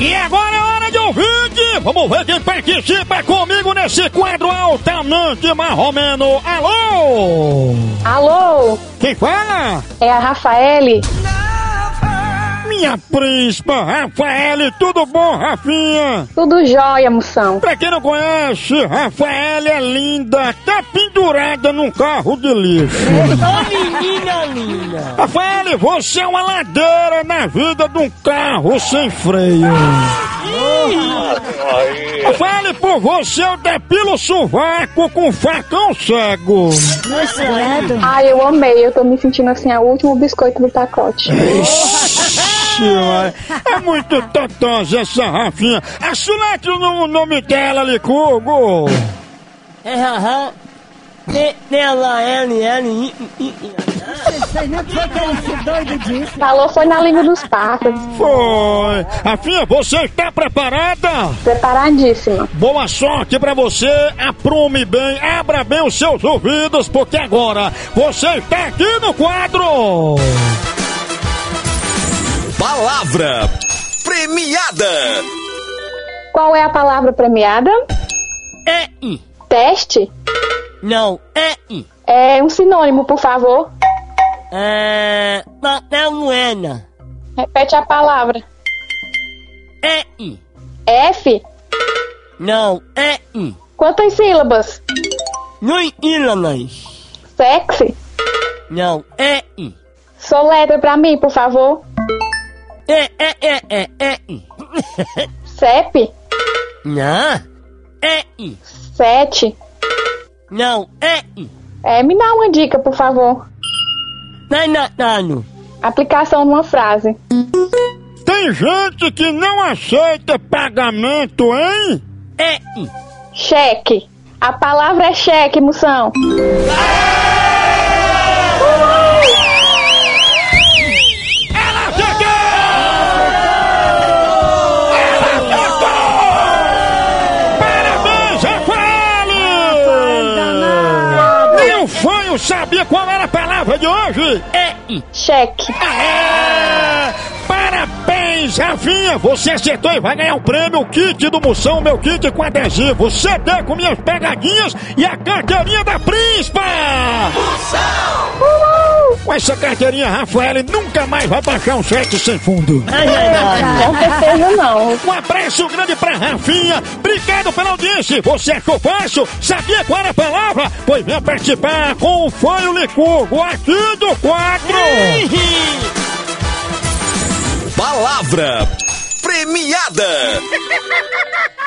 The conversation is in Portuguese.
E agora é hora de ouvinte! Vamos ver quem participa comigo nesse quadro altamente marromeno. Alô? Alô, Quem fala? é a Rafaele. Minha príncipa, Rafael, tudo bom, Rafinha? Tudo jóia, moção. Pra quem não conhece, Rafael é linda, tá pendurada num carro de lixo. Ô menina linda! Rafael, você é uma ladeira na vida de um carro sem freio. Rafael, por você eu depilo o sovaco com facão cego. Ai, eu amei. Eu tô me sentindo assim, a último biscoito do pacote. Mano. É muito totosa essa Rafinha. A Sulete o nome dela, Licugo. É haha. T- Ela, L, L, I, I, I. Falou foi na língua dos pássaros. Foi. Rafinha, você está preparada? Preparadíssima. Boa sorte pra você, aprume bem, abra bem os seus ouvidos, porque agora você está aqui no quadro. Palavra premiada. Qual é a palavra premiada? É. Teste. Não, é. É um sinônimo, por favor. É. Papel moeda. Repete a palavra. É. F. Não, é I. Quantas sílabas? No Ilanas. Sexy. Não, é. Soletra pra mim, por favor. É, é, é, é, é. CEP. Não, é. Sete. Não, é. É, me dá uma dica, por favor. Não, não, não. Aplicação numa frase. Tem gente que não aceita pagamento, hein? É. Cheque. A palavra é cheque, moção. Ela O fanho sabia qual era a palavra de hoje! É I. Cheque. É! Parabéns, Rafinha! Você acertou e vai ganhar um prêmio, o kit do Moção, meu kit com adesivo, CD com minhas pegadinhas e a carteirinha da Príncipa! Com essa carteirinha, Rafael nunca mais vai baixar um cheque sem fundo. Ai, ai, ai. Com certeza não. Um abraço grande pra Rafinha. Obrigado pela audiência. Você achou fácil? Sabia qual era a palavra? Pois venha participar com o Fanho Licurgo aqui do quadro. Palavra premiada.